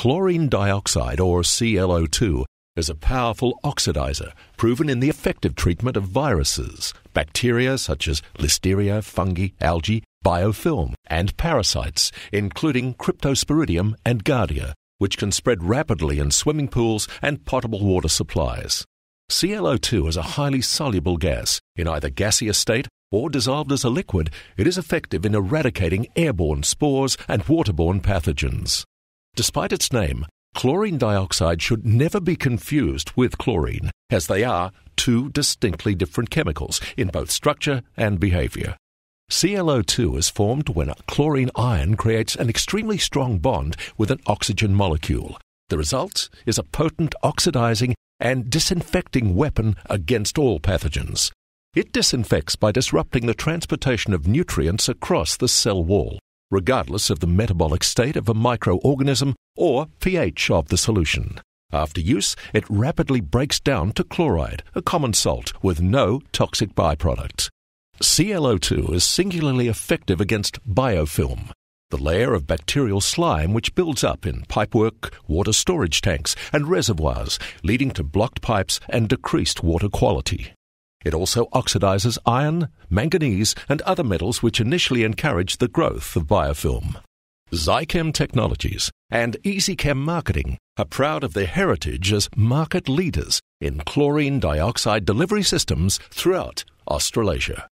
Chlorine dioxide, or ClO2, is a powerful oxidizer proven in the effective treatment of viruses, bacteria such as listeria, fungi, algae, biofilm, and parasites, including Cryptosporidium and Giardia, which can spread rapidly in swimming pools and potable water supplies. ClO2 is a highly soluble gas in either gaseous state or dissolved as a liquid. It is effective in eradicating airborne spores and waterborne pathogens. Despite its name, chlorine dioxide should never be confused with chlorine, as they are two distinctly different chemicals in both structure and behavior. ClO2 is formed when a chlorine ion creates an extremely strong bond with an oxygen molecule. The result is a potent oxidizing and disinfecting weapon against all pathogens. It disinfects by disrupting the transportation of nutrients across the cell wall, regardless of the metabolic state of a microorganism or pH of the solution. After use, it rapidly breaks down to chloride, a common salt with no toxic byproducts. ClO2 is singularly effective against biofilm, the layer of bacterial slime which builds up in pipework, water storage tanks, and reservoirs, leading to blocked pipes and decreased water quality. It also oxidizes iron, manganese, and other metals which initially encourage the growth of biofilm. Zychem Technologies and EasyChem Marketing are proud of their heritage as market leaders in chlorine dioxide delivery systems throughout Australasia.